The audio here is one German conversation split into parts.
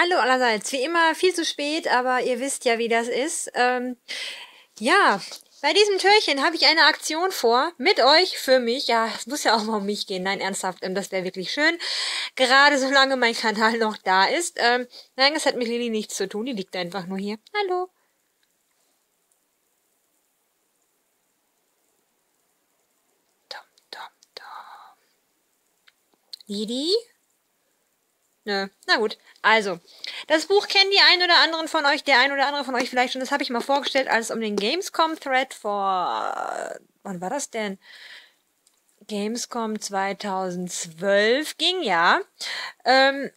Hallo allerseits. Wie immer viel zu spät, aber ihr wisst ja, wie das ist. Ähm, ja, bei diesem Türchen habe ich eine Aktion vor. Mit euch, für mich. Ja, es muss ja auch mal um mich gehen. Nein, ernsthaft, ähm, das wäre wirklich schön. Gerade solange mein Kanal noch da ist. Ähm, nein, es hat mit Lilly nichts zu tun. Die liegt einfach nur hier. Hallo. Lili? Nö. Na gut. Also, das Buch kennen die ein oder anderen von euch, der ein oder andere von euch vielleicht schon. Das habe ich mal vorgestellt, als es um den Gamescom-Thread vor. Wann war das denn? Gamescom 2012 ging, ja. Ähm,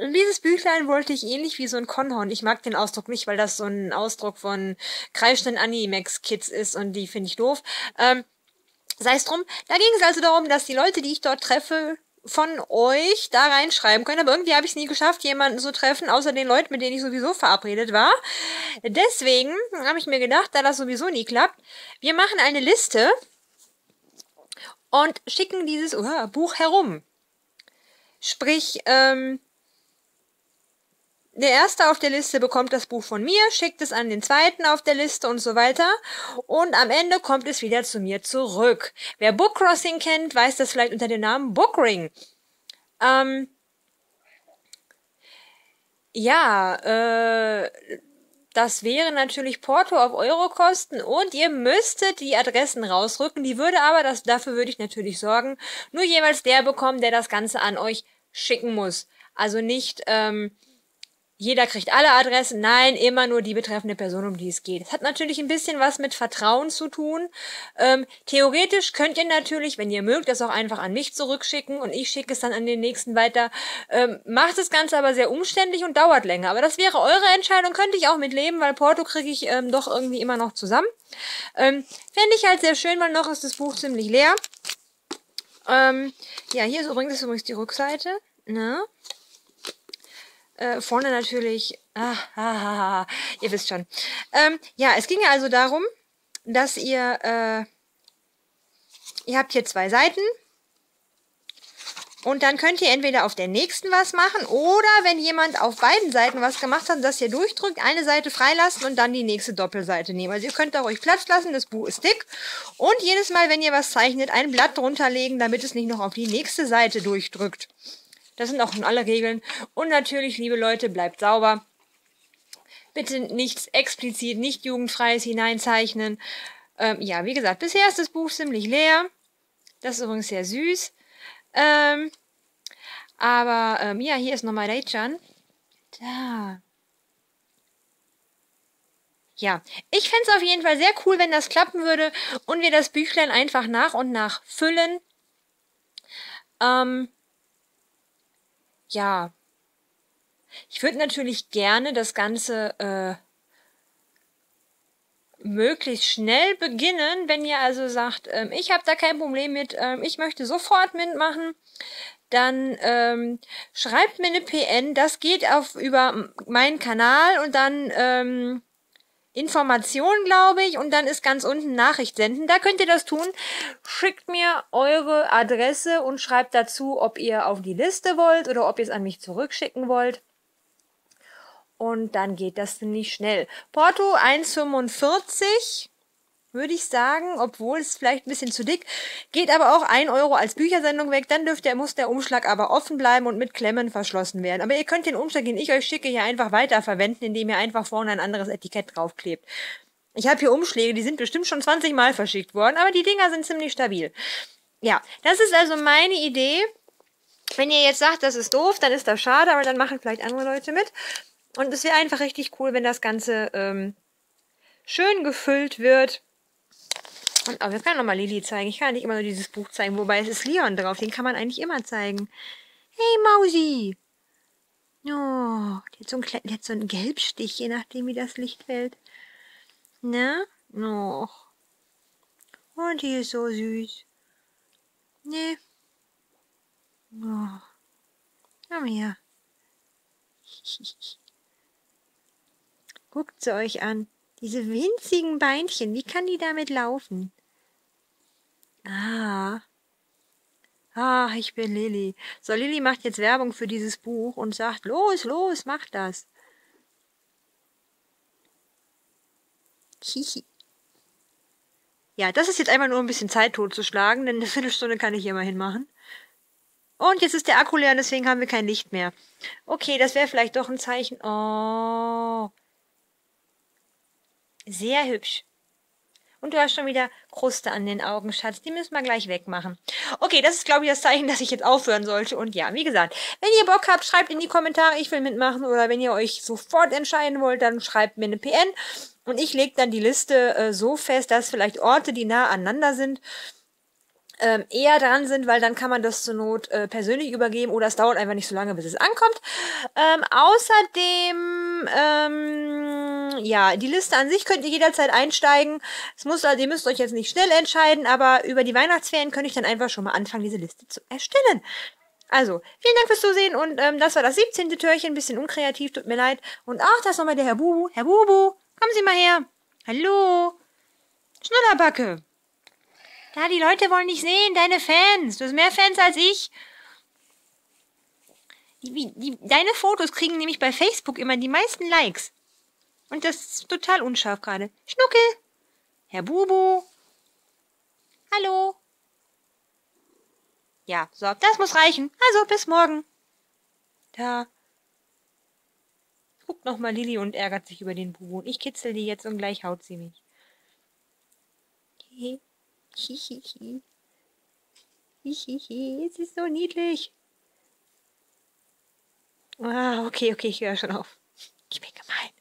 dieses Büchlein wollte ich ähnlich wie so ein Conhorn. Ich mag den Ausdruck nicht, weil das so ein Ausdruck von kreischenden Animex-Kids ist und die finde ich doof. Ähm, sei es drum. Da ging es also darum, dass die Leute, die ich dort treffe, von euch da reinschreiben können, aber irgendwie habe ich es nie geschafft, jemanden zu treffen, außer den Leuten, mit denen ich sowieso verabredet war. Deswegen habe ich mir gedacht, da das sowieso nie klappt, wir machen eine Liste und schicken dieses uh, Buch herum. Sprich, ähm, der erste auf der Liste bekommt das Buch von mir, schickt es an den zweiten auf der Liste und so weiter. Und am Ende kommt es wieder zu mir zurück. Wer Bookcrossing kennt, weiß das vielleicht unter dem Namen Bookring. Ähm, ja, äh, das wäre natürlich Porto auf Eurokosten und ihr müsstet die Adressen rausrücken. Die würde aber, das, dafür würde ich natürlich sorgen, nur jeweils der bekommen, der das Ganze an euch schicken muss. Also nicht, ähm, jeder kriegt alle Adressen. Nein, immer nur die betreffende Person, um die es geht. Es hat natürlich ein bisschen was mit Vertrauen zu tun. Ähm, theoretisch könnt ihr natürlich, wenn ihr mögt, das auch einfach an mich zurückschicken und ich schicke es dann an den nächsten weiter. Ähm, macht das Ganze aber sehr umständlich und dauert länger. Aber das wäre eure Entscheidung, könnte ich auch mitleben, weil Porto kriege ich ähm, doch irgendwie immer noch zusammen. Ähm, Fände ich halt sehr schön, weil noch ist das Buch ziemlich leer. Ähm, ja, hier ist übrigens, ist übrigens die Rückseite. Ne? Äh, vorne natürlich, ah, ah, ah, ihr wisst schon. Ähm, ja, es ging also darum, dass ihr, äh, ihr habt hier zwei Seiten und dann könnt ihr entweder auf der nächsten was machen oder wenn jemand auf beiden Seiten was gemacht hat, dass ihr durchdrückt, eine Seite freilassen und dann die nächste Doppelseite nehmen. Also ihr könnt da ruhig Platz lassen, das Buch ist dick und jedes Mal, wenn ihr was zeichnet, ein Blatt drunter legen, damit es nicht noch auf die nächste Seite durchdrückt. Das sind auch schon alle Regeln. Und natürlich, liebe Leute, bleibt sauber. Bitte nichts explizit, nicht jugendfreies hineinzeichnen. Ähm, ja, wie gesagt, bisher ist das Buch ziemlich leer. Das ist übrigens sehr süß. Ähm, aber ähm, ja, hier ist nochmal Reichan. Da. Ja, ich fände es auf jeden Fall sehr cool, wenn das klappen würde und wir das Büchlein einfach nach und nach füllen. Ähm, ja, ich würde natürlich gerne das Ganze äh, möglichst schnell beginnen, wenn ihr also sagt, ähm, ich habe da kein Problem mit, ähm, ich möchte sofort mitmachen, dann ähm, schreibt mir eine PN, das geht auf über meinen Kanal und dann ähm, Informationen, glaube ich, und dann ist ganz unten Nachricht senden. Da könnt ihr das tun. Schickt mir eure Adresse und schreibt dazu, ob ihr auf die Liste wollt oder ob ihr es an mich zurückschicken wollt. Und dann geht das ziemlich schnell. Porto 1,45 würde ich sagen, obwohl es vielleicht ein bisschen zu dick, geht aber auch ein Euro als Büchersendung weg, dann dürfte, muss der Umschlag aber offen bleiben und mit Klemmen verschlossen werden. Aber ihr könnt den Umschlag, den ich euch schicke, hier einfach weiterverwenden, indem ihr einfach vorne ein anderes Etikett draufklebt. Ich habe hier Umschläge, die sind bestimmt schon 20 Mal verschickt worden, aber die Dinger sind ziemlich stabil. Ja, das ist also meine Idee. Wenn ihr jetzt sagt, das ist doof, dann ist das schade, aber dann machen vielleicht andere Leute mit. Und es wäre einfach richtig cool, wenn das Ganze ähm, schön gefüllt wird und, aber wir können nochmal Lili zeigen. Ich kann nicht immer nur dieses Buch zeigen. Wobei es ist Leon drauf. Den kann man eigentlich immer zeigen. Hey, Mausi. Oh, die hat so einen, die hat so einen Gelbstich, je nachdem, wie das Licht fällt. Ne? Noch. Und die ist so süß. Ne? Oh. Komm her. Guckt sie euch an. Diese winzigen Beinchen, wie kann die damit laufen? Ah. Ah, ich bin Lilly. So, Lilly macht jetzt Werbung für dieses Buch und sagt, los, los, mach das. Hihi. Ja, das ist jetzt einfach nur ein bisschen Zeit totzuschlagen, denn eine Viertelstunde kann ich hier mal hinmachen. Und jetzt ist der Akku leer, deswegen haben wir kein Licht mehr. Okay, das wäre vielleicht doch ein Zeichen. Oh. Sehr hübsch. Und du hast schon wieder Kruste an den Augen, Schatz. Die müssen wir gleich wegmachen. Okay, das ist, glaube ich, das Zeichen, dass ich jetzt aufhören sollte. Und ja, wie gesagt, wenn ihr Bock habt, schreibt in die Kommentare, ich will mitmachen. Oder wenn ihr euch sofort entscheiden wollt, dann schreibt mir eine PN. Und ich lege dann die Liste äh, so fest, dass vielleicht Orte, die nah aneinander sind, ähm, eher dran sind, weil dann kann man das zur Not äh, persönlich übergeben oder es dauert einfach nicht so lange, bis es ankommt. Ähm, außerdem, ähm, ja, die Liste an sich könnt ihr jederzeit einsteigen. Es muss, also, ihr müsst euch jetzt nicht schnell entscheiden, aber über die Weihnachtsferien könnte ich dann einfach schon mal anfangen, diese Liste zu erstellen. Also, vielen Dank fürs Zusehen und ähm, das war das 17. Türchen, bisschen unkreativ, tut mir leid. Und ach, da ist nochmal der Herr Bubu. Herr Bubu, kommen Sie mal her. Hallo. Schnullerbacke. Ja, die Leute wollen dich sehen, deine Fans. Du hast mehr Fans als ich. Die, die, deine Fotos kriegen nämlich bei Facebook immer die meisten Likes. Und das ist total unscharf gerade. Schnuckel! Herr Bubu! Hallo! Ja, so, das muss reichen. Also, bis morgen. Da. Guckt nochmal Lilly und ärgert sich über den Bubu. Ich kitzel die jetzt und gleich haut sie mich. Hihihi. Hihihi, es ist so niedlich. Ah, okay, okay, ich höre schon auf. Ich bin gemein.